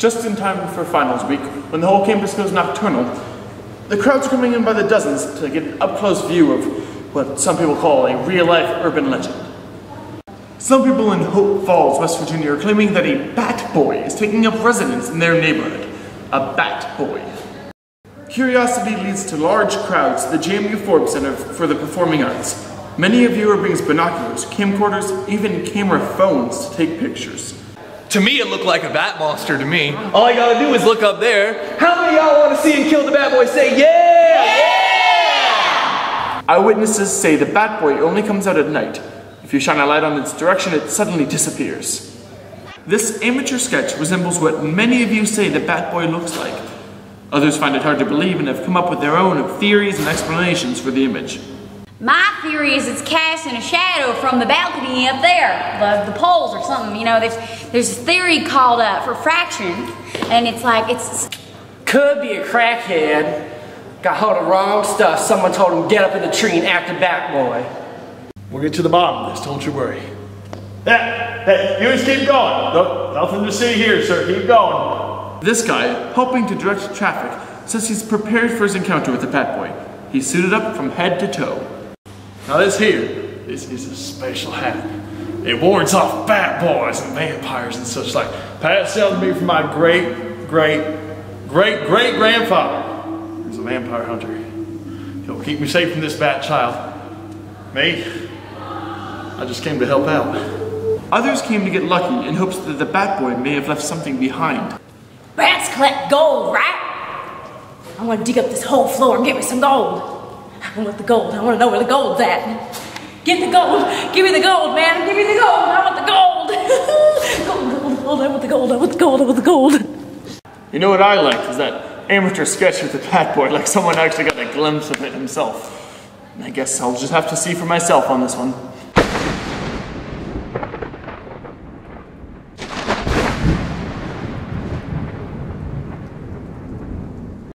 Just in time for finals week, when the whole campus goes nocturnal, the crowds are coming in by the dozens to get an up-close view of what some people call a real-life urban legend. Some people in Hope Falls, West Virginia are claiming that a bat boy is taking up residence in their neighborhood. A bat boy. Curiosity leads to large crowds to the JMU Forbes Center for the Performing Arts. Many of you are brings binoculars, camcorders, even camera phones to take pictures. To me, it looked like a bat monster to me. All I gotta do is look up there. How many y'all wanna see him kill the bat boy? Say yeah! yeah! Eyewitnesses say the bat boy only comes out at night. If you shine a light on its direction, it suddenly disappears. This amateur sketch resembles what many of you say the bat boy looks like. Others find it hard to believe and have come up with their own theories and explanations for the image. My theory is it's casting a shadow from the balcony up there, the, the poles or something. You know, there's there's a theory called uh, refraction, and it's like it's. Could be a crackhead. Got hold of wrong stuff. Someone told him get up in the tree and act a bat boy. We'll get to the bottom of this. Don't you worry. Hey, hey, you just keep going. No, nothing to see here, sir. Keep going. This guy, hoping to direct traffic, says he's prepared for his encounter with the Bat Boy. He's suited up from head to toe. Now this here, this is a special hat. It wards off bat boys and vampires and such like. Passed down to me from my great, great, great, great grandfather. He's a vampire hunter. He'll keep me safe from this bat child. Me, I just came to help out. Others came to get lucky in hopes that the Bat Boy may have left something behind. Bats collect gold, right? I want to dig up this whole floor and get me some gold. I want the gold. I want to know where the gold's at. Get the gold. Give me the gold, man. Give me the gold. I want the gold. gold, gold, gold. I want the gold. I want the gold. I want the gold. You know what I liked is that amateur sketch with the Boy, like someone actually got a glimpse of it himself. I guess I'll just have to see for myself on this one.